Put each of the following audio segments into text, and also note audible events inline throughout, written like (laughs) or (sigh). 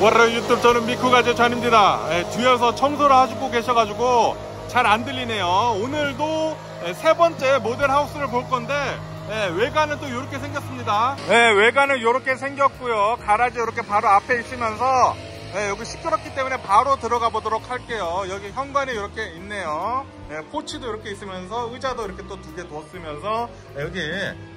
월요 유튜브 저는 미쿠가제 전입니다. 예, 뒤에서 청소를 하시고 계셔가지고 잘 안 들리네요. 오늘도 예, 세 번째 모델 하우스를 볼 건데 예, 외관은 또 이렇게 생겼습니다. 예, 외관은 이렇게 생겼고요. 가라지 이렇게 바로 앞에 있으면서 예, 여기 시끄럽기 때문에 바로 들어가 보도록 할게요. 여기 현관이 이렇게 있네요. 예, 포치도 이렇게 있으면서 의자도 이렇게 또 두 개 뒀으면서 예, 여기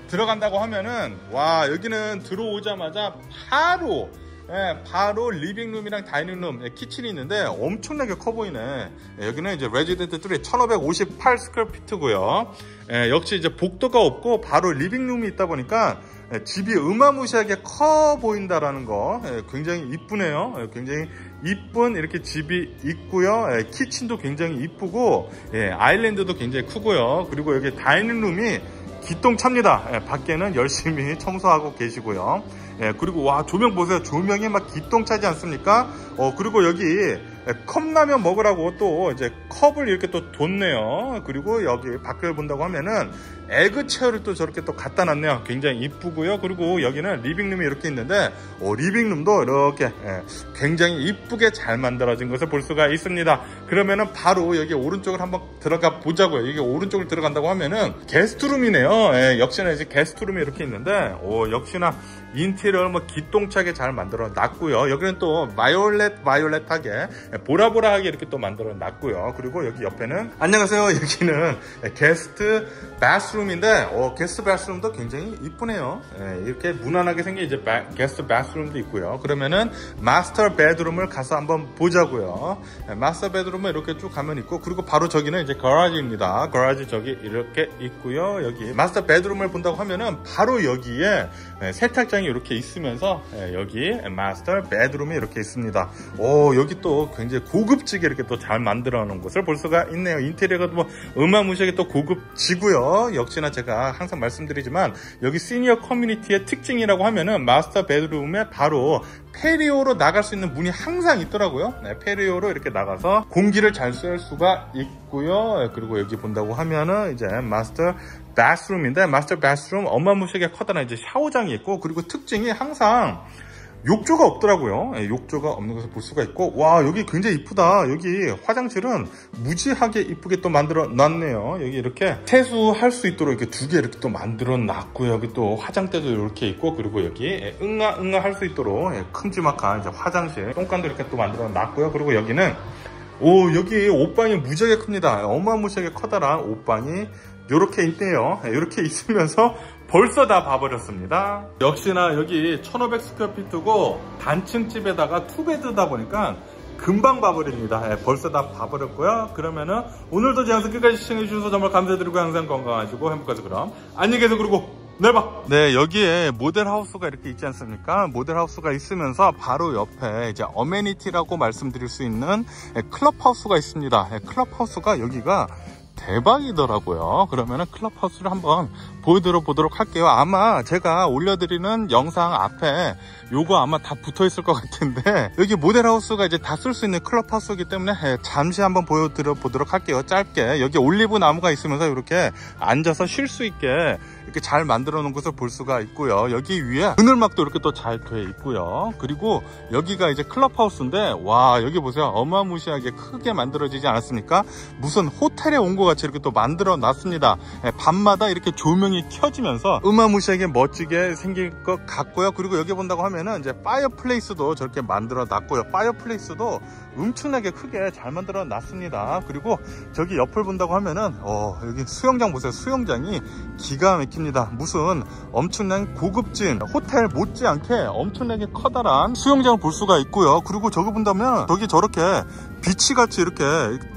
들어간다고 하면은 와 여기는 들어오자마자 바로 예, 바로 living room이랑 dining room, 예, kitchen이 있는데 엄청나게 커 보이네. 예, 여기는 이제 레지던트 3 1558 square feet고요. 예, 역시 이제 복도가 없고 바로 living room이 있다 보니까 예, 집이 어마무시하게 커 보인다라는 거 예, 굉장히 이쁘네요. 예, 굉장히 이쁜 이렇게 집이 있고요. 예, kitchen도 굉장히 이쁘고 예, 아일랜드도 굉장히 크고요. 그리고 여기 dining room이 기똥찹니다. 예, 밖에는 열심히 청소하고 계시고요. 예, 그리고 와 조명 보세요. 조명이 막 기똥차지 않습니까? 어 그리고 여기 예, 컵라면 먹으라고 또 이제 컵을 이렇게 또 뒀네요. 그리고 여기 밖을 본다고 하면은 egg chair를 또 저렇게 또 갖다 놨네요. 굉장히 이쁘고요. 그리고 여기는 living room이 이렇게 있는데 어, living room도 이렇게 예, 굉장히 이쁘게 잘 만들어진 것을 볼 수가 있습니다. 그러면은 바로 여기 오른쪽을 한번 들어가 보자고요. 여기 오른쪽을 들어간다고 하면은 guest room이네요. 예, 역시나 이제 guest room이 이렇게 있는데 오, 역시나 인테리어를 뭐 기똥차게 잘 만들어 놨고요. 여기는 또 마이올렛 마이올렛하게 보라보라하게 이렇게 또 만들어 놨고요. 그리고 여기 옆에는 안녕하세요. (laughs) 여기는 guest bathroom인데 어, guest bathroom도 굉장히 이쁘네요. 예, 이렇게 무난하게 생긴 이제 바, guest bathroom도 있고요. 그러면은 master bedroom을 가서 한번 보자고요. 예, master bedroom은 이렇게 쭉 가면 있고 그리고 바로 저기는 이제 garage입니다. garage 저기 이렇게 있고요. 여기 master bedroom을 본다고 하면은 바로 여기에 예, 세탁장이 이렇게 있으면서 예, 여기 마스터 베드룸이 이렇게 있습니다. 오 여기 또 굉장히 고급지게 이렇게 또 잘 만들어 놓은 곳을 볼 수가 있네요. 인테리어가 뭐 어마무시하게 또 고급지고요. 역시나 제가 항상 말씀드리지만 여기 시니어 커뮤니티의 특징이라고 하면은 마스터 베드룸에 바로 페리오로 나갈 수 있는 문이 항상 있더라고요. 네, 페리오로 이렇게 나가서 공기를 잘 쐴 수가 있고요. 예, 그리고 여기 본다고 하면은 이제 마스터 바스룸인데 마스터 바스룸 어마무시하게 커다란 이제 샤워장이 있고 그리고 특징이 항상 욕조가 없더라고요. 예, 욕조가 없는 것을 볼 수가 있고 와 여기 굉장히 이쁘다. 여기 화장실은 무지하게 이쁘게 또 만들어 놨네요. 여기 이렇게 세수할 수 있도록 이렇게 두 개 이렇게 또 만들어 놨고요. 여기 또 화장대도 이렇게 있고 그리고 여기 예, 응아 응아 할 수 있도록 예, 큼지막한 이제 화장실 똥간도 이렇게 또 만들어 놨고요. 그리고 여기는 오 여기 옷방이 무지하게 큽니다. 어마무시하게 커다란 옷방이 이렇게 있네요. 이렇게 있으면서 벌써 다 봐버렸습니다. 역시나 여기 1500 스퀘어피트고 단층집에다가 투베드다 보니까 금방 봐버립니다. 예, 벌써 다 봐버렸고요. 그러면은 오늘도 제 영상 끝까지 시청해주셔서 정말 감사드리고 항상 건강하시고 행복하세요. 그럼 안녕히 계세요. 그리고 내일 봐. 네, 여기에 모델 하우스가 이렇게 있지 않습니까? 모델 하우스가 있으면서 바로 옆에 이제 어메니티라고 말씀드릴 수 있는 클럽 하우스가 있습니다. 예, 클럽 하우스가 여기가 대박이더라고요. 그러면은 클럽하우스를 한번 보여드려 보도록 할게요. 아마 제가 올려드리는 영상 앞에 요거 아마 다 붙어 있을 것 같은데 (laughs) 여기 모델하우스가 이제 다 쓸 수 있는 클럽하우스이기 때문에 잠시 한번 보여드려 보도록 할게요. 짧게 여기 올리브 나무가 있으면서 이렇게 앉아서 쉴 수 있게 이렇게 잘 만들어 놓은 것을 볼 수가 있고요. 여기 위에 그늘막도 이렇게 또 잘 돼 있고요. 그리고 여기가 이제 클럽하우스인데 와 여기 보세요. 어마무시하게 크게 만들어지지 않았습니까? 무슨 호텔에 온것 같이 이렇게 또 만들어 놨습니다. 밤마다 이렇게 조명이 켜지면서 어마무시하게 멋지게 생길 것 같고요. 그리고 여기 본다고 하면은 이제 fireplace도 저렇게 만들어 놨고요. fireplace도 엄청나게 크게 잘 만들어 놨습니다. 그리고 저기 옆을 본다고 하면은 어 여기 수영장 보세요. 수영장이 기가 막힙니다. 무슨 엄청난 고급진 호텔 못지않게 엄청나게 커다란 수영장을 볼 수가 있고요. 그리고 저기 본다면 저기 저렇게 비치같이 이렇게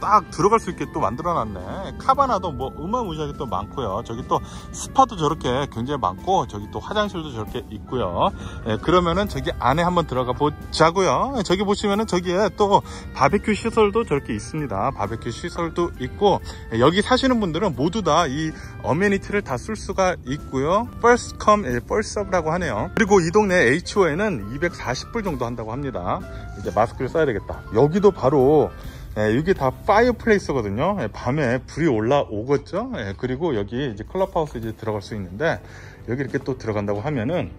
딱 들어갈 수 있게 또 만들어놨네. 카바나도 뭐 어마무시하게 또 많고요. 저기 또 스파도 저렇게 굉장히 많고 저기 또 화장실도 저렇게 있고요. 예, 그러면은 저기 안에 한번 들어가 보자고요. 저기 보시면은 저기에 또 바베큐 시설도 저렇게 있습니다. 바베큐 시설도 있고 예, 여기 사시는 분들은 모두 다 이 amenity를 다 쓸 수가 있고요 first come, first serve라고 하네요 그리고 이 동네 HOA는 240불 정도 한다고 합니다 이제 마스크를 써야 되겠다 여기도 바로 예, 이게 다 fireplace거든요. 예, 밤에 불이 올라오겠죠. 예, 그리고 여기 이제 클럽하우스 이제 들어갈 수 있는데 여기 이렇게 또 들어간다고 하면은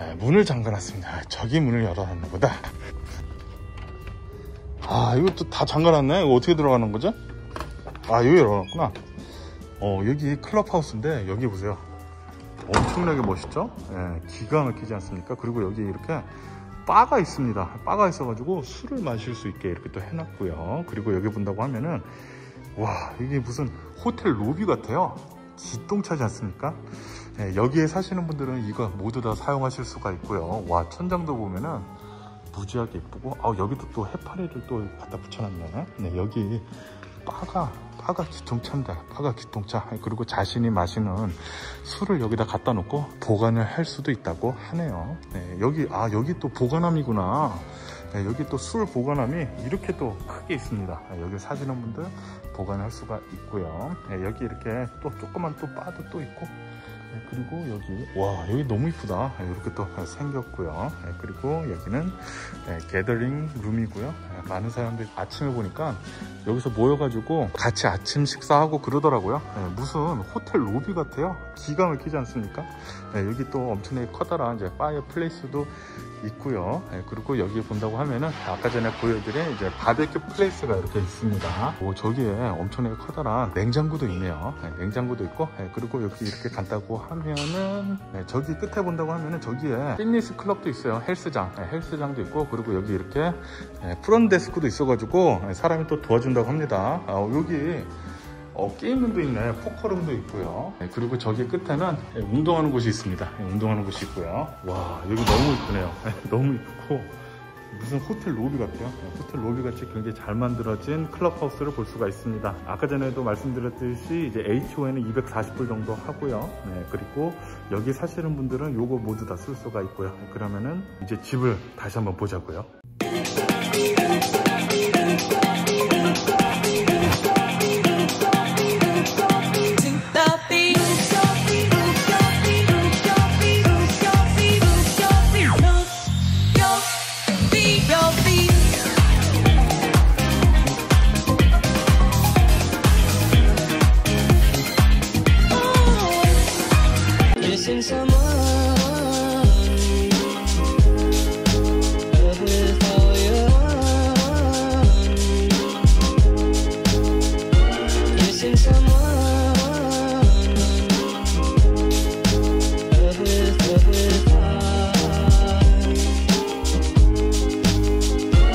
에, 문을 잠가놨습니다. 저기 문을 열어놨나 보다. 아, 이것도 다 잠가놨네. 이거 어떻게 들어가는 거죠? 아, 여기 열어놨구나. 어, 여기 클럽하우스인데, 여기 보세요. 엄청나게 멋있죠? 예, 기가 막히지 않습니까? 그리고 여기 이렇게 바가 있습니다. 바가 있어 가지고 술을 마실 수 있게 이렇게 또 해놨고요. 그리고 여기 본다고 하면은, 와, 이게 무슨 호텔 로비 같아요. 기똥차지 않습니까? 예, 여기에 사시는 분들은 이거 모두 다 사용하실 수가 있고요. 와, 천장도 보면은 무지하게 예쁘고, 아, 여기도 또 해파리를 또 갖다 붙여놨네. 네, 여기 바가, 바가 기똥차입니다. 바가 기똥차. 그리고 자신이 마시는 술을 여기다 갖다 놓고 보관을 할 수도 있다고 하네요. 네, 여기, 아, 여기 또 보관함이구나. 네, 여기 또 술 보관함이 이렇게 또 크게 있습니다. 네, 여기 사시는 분들 보관할 수가 있고요. 네, 여기 이렇게 또 조그만 또 바도 또 있고 네, 그리고 여기 와 여기 너무 이쁘다 네, 이렇게 또 생겼고요 네, 그리고 여기는 네, gathering room이고요 네, 많은 사람들이 아침에 보니까 여기서 모여가지고 같이 아침 식사하고 그러더라고요. 네, 무슨 호텔 로비 같아요. 기가 막히지 않습니까? 네, 여기 또 엄청나게 커다란 이제 fireplace도 있고요. 네, 그리고 여기 본다고 하면은 아까 전에 보여드린 이제 바베큐 place가 이렇게 있습니다. 오, 저기에 엄청나게 커다란 냉장고도 있네요. 네, 냉장고도 있고 네, 그리고 여기 이렇게 간다고 하면은 네, 저기 끝에 본다고 하면은 저기에 피트니스 클럽도 있어요. 헬스장. 네, 헬스장도 있고 그리고 여기 이렇게 네, 프런 데스크도 있어가지고 네, 사람이 또 도와 준다고 합니다 아, 여기 어, 게임룸도 있네 포커룸도 있고요 네, 그리고 저기 끝에는 네, 운동하는 곳이 있습니다 네, 운동하는 곳이 있고요 와 여기 너무 이쁘네요 네, (laughs) 너무 이쁘고 무슨 호텔 로비 같아요. 네, 호텔 로비 같이 굉장히 잘 만들어진 클럽하우스를 볼 수가 있습니다. 아까 전에도 말씀드렸듯이 이제 HO에는 240불 정도 하고요. 네, 그리고 여기 사시는 분들은 요거 모두 다 쓸 수가 있고요. 네, 그러면은 이제 집을 다시 한번 보자고요.